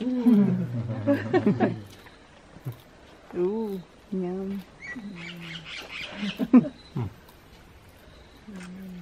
Mm. Ooh, yum. Mm.